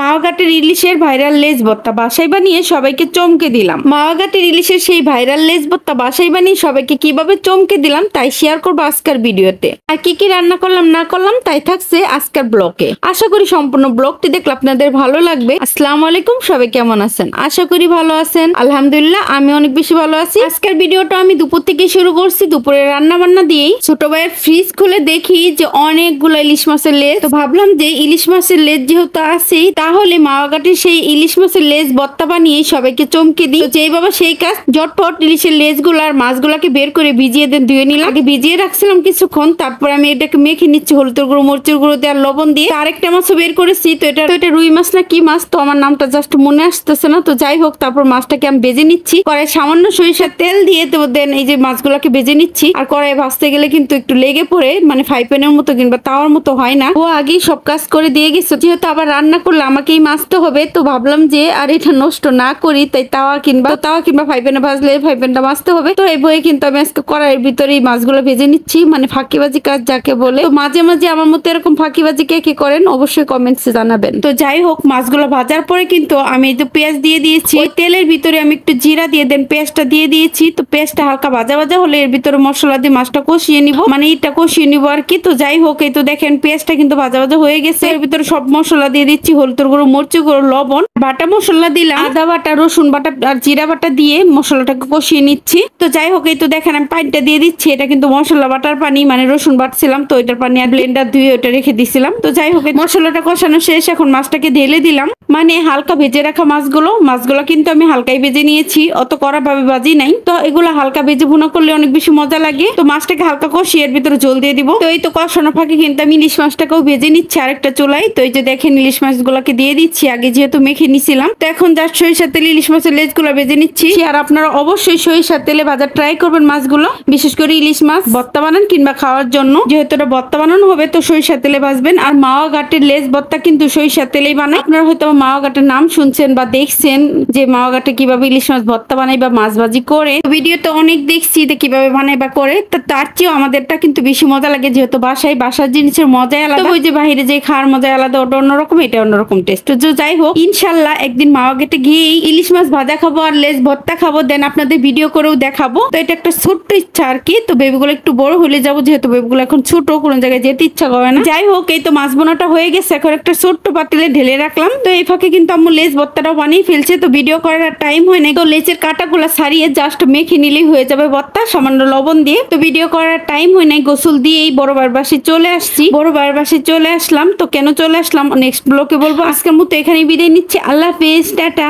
মাওয়াঘাটের ইলিশের ভাইরাল লেজ ভর্তা বাসায় বানিয়ে সবাইকে চমকে দিলাম। মাওয়াঘাটের ইলিশের সেই ভাইরাল লেজ ভর্তা বাসায় বানিয়ে সবাইকে কীভাবে চমকে দিলাম তাই শেয়ার করব আজকের ভিডিওতে। আর কি কি রান্না করলাম, না করলাম তাই থাকছে আজকের ব্লকে আশা করি সম্পূর্ণ ব্লগটি দেখলে আপনাদের ভালো লাগবে। আসসালাম আলাইকুম, সবাই কেমন আছেন? আশা করি ভালো আছেন। আলহামদুলিল্লাহ, আমি অনেক বেশি ভালো আছি। আজকের ভিডিওটা আমি দুপুর থেকে শুরু করছি। দুপুরে রান্না বান্না দিয়েই ছোট ভাইয়ের ফ্রিজ খুলে দেখি যে অনেকগুলো ইলিশ মাছের লেজ। তো ভাবলাম যে ইলিশ মাছের লেজ যেহেতু আছেই তাহলে মাওয়াঘাটের সেই ইলিশ মাছের লেজ বত্তা বানিয়ে সবাইকে চমকে দিই। যেই বাবা সেই কাজ জটপট ইলিশের লেজগুলো আর মাছগুলাকে বের করে ভিজিয়ে দেন, ধুয়ে নিলাম। আগে ভিজিয়ে রাখছিলাম কিছুক্ষণ, তারপর আমি এটাকে মেখে নিচ্ছি, হলুদের গুঁড়ো, মরিচের গুঁড়ো দিয়ে লবণ দিয়ে। আরেকটা মাছও বের করেছি, তো এটা তো এটা রুই মাছ না কি মাছ? তো আমার নামটা জাস্ট মনে আসতেছে না। তো যাই হোক, তারপর মাছটাকে আমি বেজে নিচ্ছি। কড়াই সামান্য সরিষার তেল দিয়ে তো দেন এই যে মাছগুলোকে বেজে নিচ্ছি। আর কড়াই ভাজতে গেলে কিন্তু একটু লেগে পড়ে মানে ফ্রাই প্যানের মতো কিংবা তাওয়ার মতো হয় না। ও আগেই সব কাজ করে দিয়ে গেছে। যেহেতু আবার রান্না করলে আমাকেই মাছতে হবে, তো ভাবলাম যে, আর, এটা নষ্ট না করি, তাই তাওয়া কিংবা তাওয়া কিংবা ফ্রাই প্যানে ভাজলে ফ্রাই প্যানটা মাছতে হবে। তো এই বইয়ে কিন্তু আমি আজকে কড়াইয়ের ভিতরে এই মাছগুলো ভেজে নিচ্ছি মানে ফাঁকিবাজি কাজ যাকে বলে। তো মাঝে মাঝে আমার মতো এরকম ফাঁকিবাজি কে কে করেন, অবশ্যই কমেন্টসে জানাবেন। তো যাই হোক, মাছগুলো ভাজার পরে কিন্তু আমি এই যে পেঁয়াজ দিয়ে দিয়েছি তেলের ভিতরে আমি একটু জিরা দিয়ে দেন পেঁয়াজটা দিয়ে দিয়েছি। তো পেঁয়াজটা হালকা ভাজা ভাজা হলে এর ভিতরে মশলা দিয়ে মাছটা কষিয়ে নিব মানে এটা কষিয়ে নিব আর কি। তো যাই হোক, এই তো দেখেন পেঁয়াজটা কিন্তু ভাজা ভাজা হয়ে গেছে। এর ভিতরে সব মশলা দিয়ে দিচ্ছি হলুদের গুঁড়ো মরচি গুঁড়ো, লবণ, বাটা মশলা দিলাম। আদা বাটা, রসুন বাটা আর জিরা বাটা দিয়ে মশলাটাকে কষিয়ে নিচ্ছি। তো যাই হোক, এই তো দেখেন, আমি পানিটা দিয়ে দিচ্ছি। এটা কিন্তু মশলা বাটার পানি মানে রসুন বাটছিলাম, তো ওইটার পানি আর ব্লেন্ডার ধুয়ে ওটা রেখে দিছিলাম। তো যাই হোক মশলাটা কষানো শেষ। এখন মাছটাকে ঢেলে দিলাম। মানে হালকা ভেজে রাখা মাছগুলো মাছগুলো কিন্তু আমি হালকাই ভেজে নিয়েছি। অত কড়া ভাবে বাজি নাই। তো এগুলো হালকা ভেজে ভুনা করলে অনেক বেশি মজা লাগে। তো মাছটাকে হালকা কষিয়ে এর ভিতরে জল দিয়ে দিব। তো এই তো কষানো ফাঁকে কিন্তু আমি ইলিশ মাছটাকেও ভেজে নিচ্ছি আরেকটা চুলাই তো এই যে দেখেন, ইলিশ মাছগুলোকে দিয়ে দিচ্ছি, আগে যেহেতু মেখে নিছিলাম। তো এখন যার সরিষার তেলে, ইলিশ মাছের লেজ লেজগুলো ভেজে নিচ্ছি। আর আপনারা অবশ্যই সরিষার তেলে ভাজা ট্রাই করবেন মাছগুলো। বিশেষ করে ইলিশ মাছ ভর্তা বানান কিংবা খাওয়ার জন্য। যেহেতু এটা ভর্তা বানানো হবে, তো সরিষার তেলে ভাজবেন। আর মাওয়া ঘাটের লেজ ভর্তা কিন্তু সরিষার তেলেই বানায়। আপনারা হয়তো মাওয়া ঘাটের নাম শুনছেন বা দেখছেন যে মাওয়া ঘাটে কীভাবে ইলিশ মাছ ভর্তা বানাই বা মাছ ভাজি করে। ভিডিও তো অনেক দেখছি যে কীভাবে বানাই বা করে। তো তার চেয়েও আমাদেরটা কিন্তু বেশি মজা লাগে, যেহেতু বাসায় বাসার জিনিসের মজাই আলাদা। ওই যে বাইরে যে খাওয়ার মজাই আলাদা, ওটা অন্যরকম, এটা অন্যরকম। টেস্ট তো যাই হোক, ইনশাল্লাহ একদিন মাওয়া ঘাটে গিয়েই ইলিশ মাছ ভাজা খাব আর লেজ ভর্তা খাব দেন আপনাদের ভিডিও করেও দেখাবো। তো এটা একটা ছোট্ট ইচ্ছা আর কি, তো বেবিগুলো একটু বড় হলে যাব, যেহেতু বেবিগুলো এখন ছোট, কোনো জায়গায় যেতে ইচ্ছা করে না। যাই হোক, এই তো মাছ বোনাটা হয়ে গেছে, এখন একটা ছোট্ট পাতিলে ঢেলে রাখলাম। তো এই ফাঁকে কিন্তু আম্মু লেজ ভর্তাটাও বানিয়ে ফেলছে, তো ভিডিও করার টাইম হয় না তো লেজের কাটাগুলো সারিয়ে জাস্ট মেখে নিলেই হয়ে যাবে ভর্তা, সামান্য লবণ দিয়ে। তো ভিডিও করার টাইম হয় নাই, গোসল দিয়ে এই বড় বার বাসে চলে আসছি। বড় বার বাসে চলে আসলাম, তো কেন চলে আসলাম নেক্সট ব্লকে বলব আজকের মতো এখানে বিদায় নিচ্ছি। আল্লাহ হাফেজ টাটা।